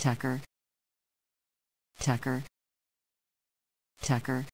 Tucker. Tucker. Tucker.